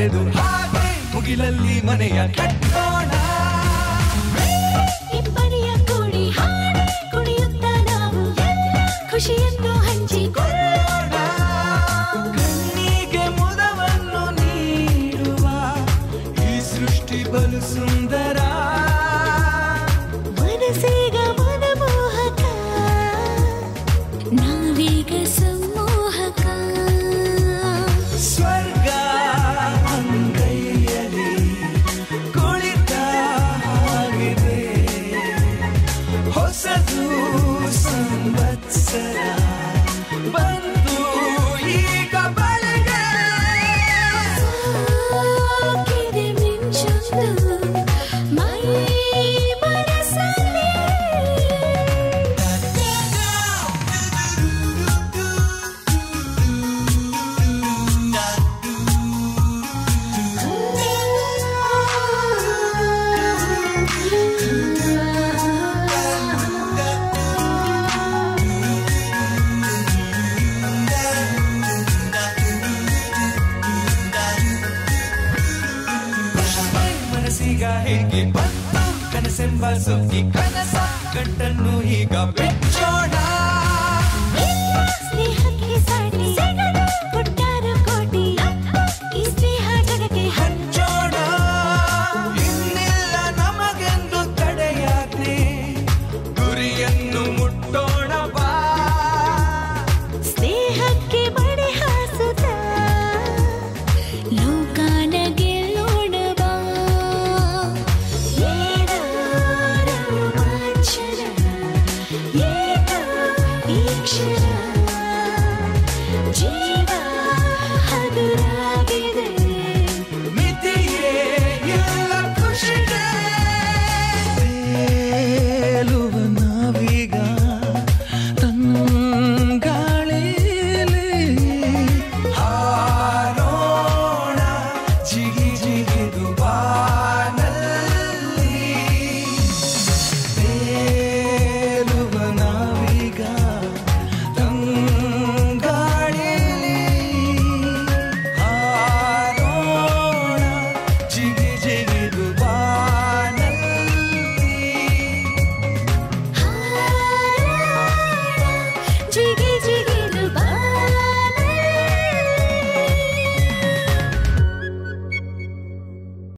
ಬರೆದು ಹಾಗೆ ಮುಗಿಲಲ್ಲಿ ಮನೆಯ ಕಟ್ಟೋಣ. ಇಬ್ಬರಿಯ ಕೂಡಿ ಹಾಡಿ ಕುಣಿಯುತ್ತ ನಾವು ಖುಷಿಯನ್ನು ಹಂಚಿಕೊಳ್ಳೋಣ. ಕಣ್ಣಿಗೆ ಮುದವನ್ನು ನೀಡುವ ಈ ಸೃಷ್ಟಿ ಬಲು ಸುಂದರ será. ಮನಸ್ಸೀಗ ಹೇಗೆ ಬಂತು ಕನಸೆಂಬ ಸುಗ್ಗಿ ಕನಸ ಗಂಟನ್ನು ಈಗ ಬಿಟ್ಟು